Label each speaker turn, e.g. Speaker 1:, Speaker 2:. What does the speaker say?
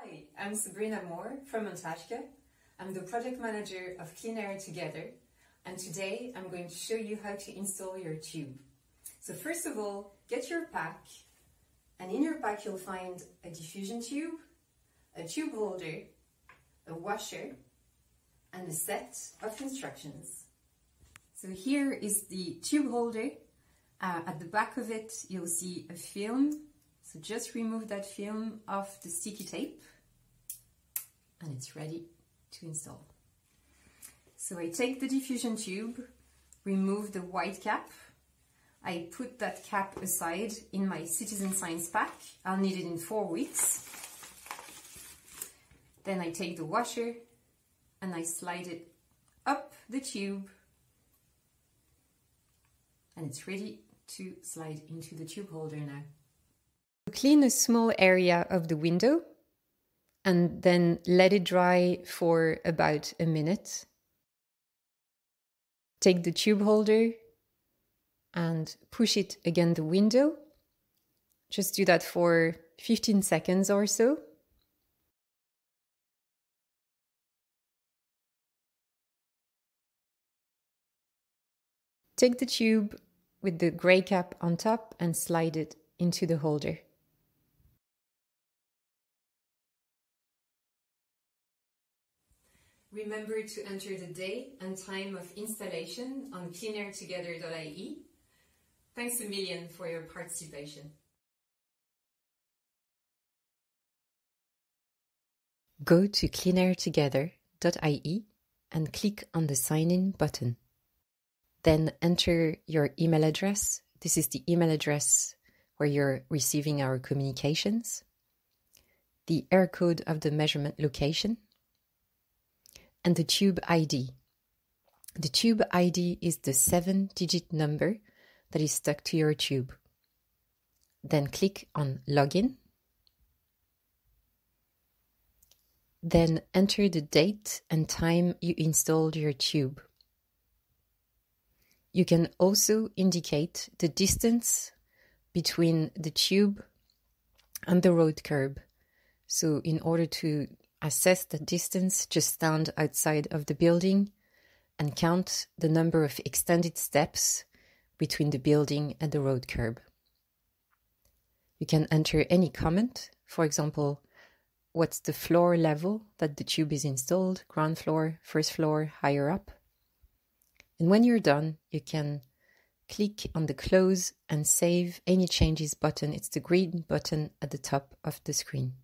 Speaker 1: Hi, I'm Sabrina Moore from An Taisce. I'm the project manager of Clean Air Together and today I'm going to show you how to install your tube. So first of all, get your pack and in your pack you'll find a diffusion tube, a tube holder, a washer and a set of instructions. So here is the tube holder. Uh, at the back of it you'll see a film so just remove that film off the sticky tape and it's ready to install. So I take the diffusion tube, remove the white cap, I put that cap aside in my citizen science pack. I'll need it in four weeks. Then I take the washer and I slide it up the tube and it's ready to slide into the tube holder now. Clean a small area of the window and then let it dry for about a minute. Take the tube holder and push it against the window. Just do that for 15 seconds or so. Take the tube with the grey cap on top and slide it into the holder. Remember to enter the day and time of installation on cleanairtogether.ie. Thanks a million for your participation. Go to cleanairtogether.ie and click on the sign in button. Then enter your email address. This is the email address where you're receiving our communications, the Eircode of the measurement location, and the tube ID. The tube ID is the seven digit number that is stuck to your tube. Then click on Login. Then enter the date and time you installed your tube. You can also indicate the distance between the tube and the road curb. So in order to assess the distance, just stand outside of the building and count the number of extended steps between the building and the road curb. You can enter any comment, for example, what's the floor level that the tube is installed, ground floor, first floor, higher up. And when you're done, you can click on the close and save any changes button. It's the green button at the top of the screen.